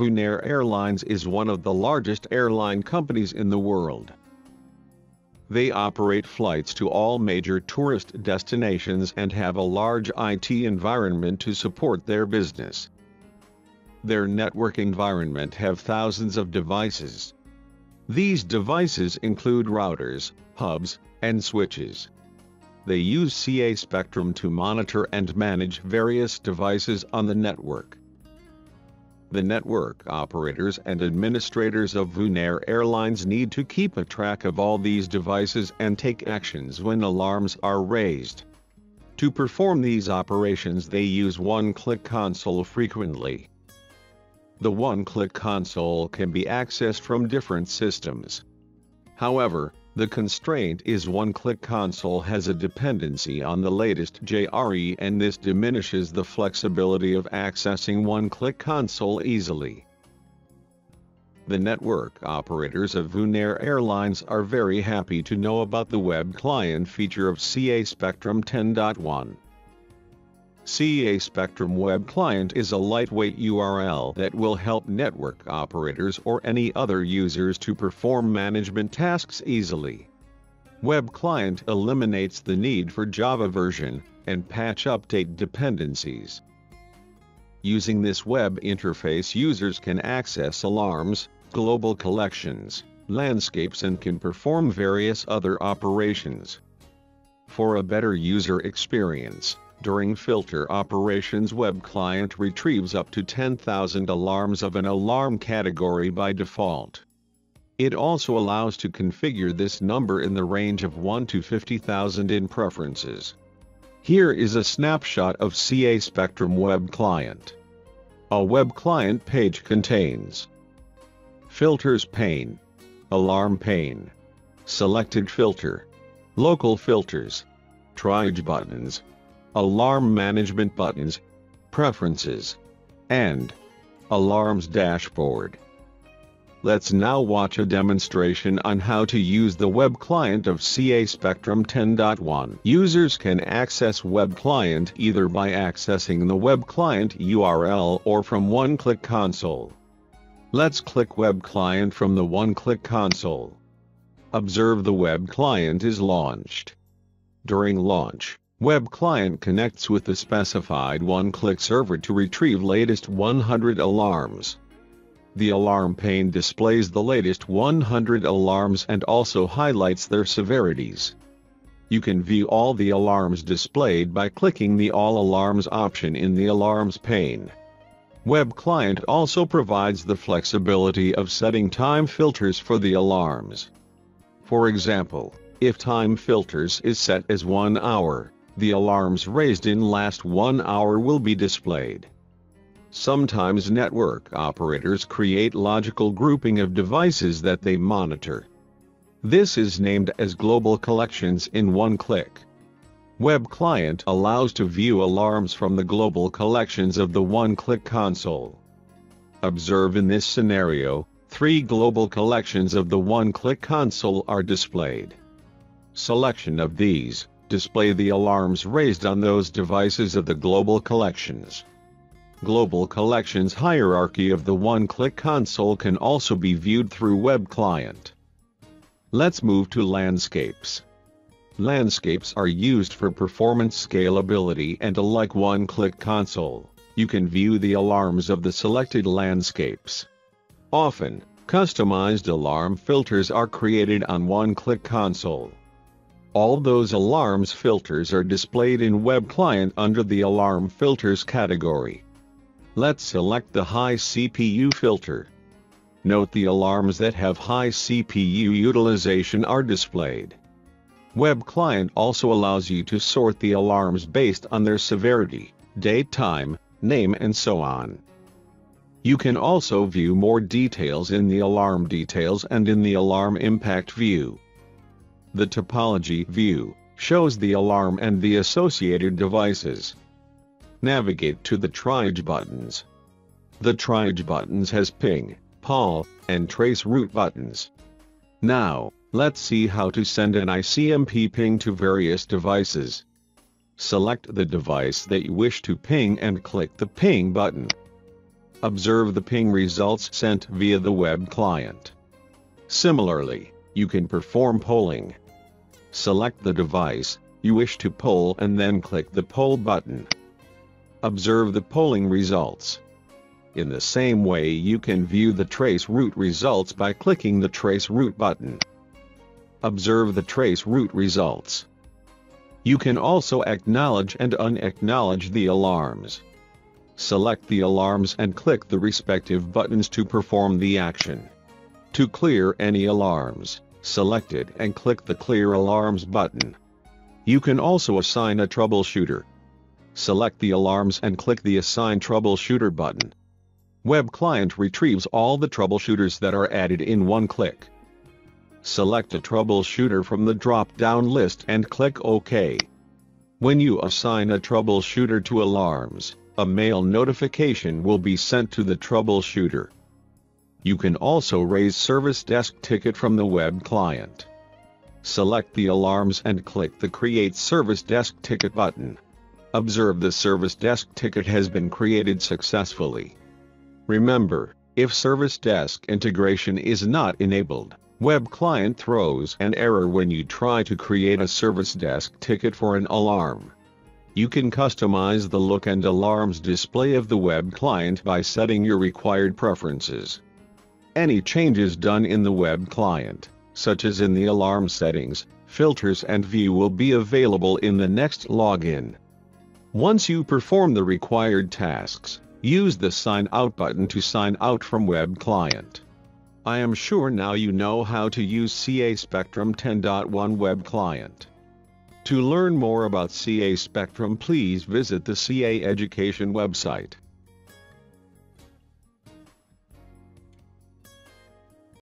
Vunair Airlines is one of the largest airline companies in the world. They operate flights to all major tourist destinations and have a large IT environment to support their business. Their network environment have thousands of devices. These devices include routers, hubs, and switches. They use CA spectrum to monitor and manage various devices on the network. The network operators and administrators of Vunair Airlines need to keep a track of all these devices and take actions when alarms are raised. To perform these operations they use one-click console frequently. The one-click console can be accessed from different systems. However, the constraint is one-click console has a dependency on the latest JRE and this diminishes the flexibility of accessing one-click console easily. The network operators of Vunair Airlines are very happy to know about the web client feature of CA Spectrum 10.1. CA Spectrum Web Client is a lightweight URL that will help network operators or any other users to perform management tasks easily. Web Client eliminates the need for Java version and patch update dependencies. Using this web interface users can access alarms, global collections, landscapes and can perform various other operations. For a better user experience, during filter operations web client retrieves up to 10,000 alarms of an alarm category by default. It also allows to configure this number in the range of 1 to 50,000 in preferences. Here is a snapshot of CA Spectrum Web Client. A web client page contains Filters pane, Alarm pane, Selected filter, Local filters, Triage buttons, Alarm Management buttons, Preferences, and Alarms Dashboard. Let's now watch a demonstration on how to use the web client of CA Spectrum 10.1. Users can access web client either by accessing the web client URL or from one-click console. Let's click web client from the one-click console. Observe the web client is launched. During launch, Web client connects with the specified one-click server to retrieve latest 100 alarms. The alarm pane displays the latest 100 alarms and also highlights their severities. You can view all the alarms displayed by clicking the All Alarms option in the Alarms pane. Web Client also provides the flexibility of setting time filters for the alarms. For example, if time filters is set as 1 hour, the alarms raised in last one hour will be displayed. Sometimes network operators create logical grouping of devices that they monitor. This is named as global collections in one click. Web client allows to view alarms from the global collections of the one-click console. Observe in this scenario, three global collections of the one-click console are displayed. Selection of these display the alarms raised on those devices of the Global Collections. Global Collections hierarchy of the one-click console can also be viewed through Web Client. Let's move to Landscapes. Landscapes are used for performance scalability and like one-click console, you can view the alarms of the selected landscapes. Often, customized alarm filters are created on one-click console. All those alarms filters are displayed in Web Client under the Alarm Filters category. Let's select the High CPU filter. Note the alarms that have high CPU utilization are displayed. Web Client also allows you to sort the alarms based on their severity, date time, name and so on. You can also view more details in the alarm details and in the alarm impact view. The topology view shows the alarm and the associated devices. Navigate to the triage buttons. The triage buttons has ping, poll, and trace route buttons. Now, let's see how to send an ICMP ping to various devices. Select the device that you wish to ping and click the ping button. Observe the ping results sent via the web client. Similarly, you can perform polling. Select the device you wish to poll and then click the poll button. Observe the polling results. In the same way you can view the trace route results by clicking the trace route button. Observe the trace route results. You can also acknowledge and unacknowledge the alarms. Select the alarms and click the respective buttons to perform the action. To clear any alarms, select it and click the Clear Alarms button. You can also assign a troubleshooter. Select the alarms and click the Assign Troubleshooter button. Web Client retrieves all the troubleshooters that are added in one click. Select a troubleshooter from the drop-down list and click OK. When you assign a troubleshooter to alarms, a mail notification will be sent to the troubleshooter. You can also raise service desk ticket from the web client. Select the alarms and click the Create Service Desk Ticket button. Observe the service desk ticket has been created successfully. Remember, if Service Desk integration is not enabled, Web Client throws an error when you try to create a Service Desk ticket for an alarm. You can customize the look and alarms display of the web client by setting your required preferences. Any changes done in the web client, such as in the alarm settings, filters and view will be available in the next login. Once you perform the required tasks, Use the Sign Out button to sign out from Web Client. I am sure now you know how to use CA Spectrum 10.1 Web Client. To learn more about CA Spectrum please visit the CA Education website.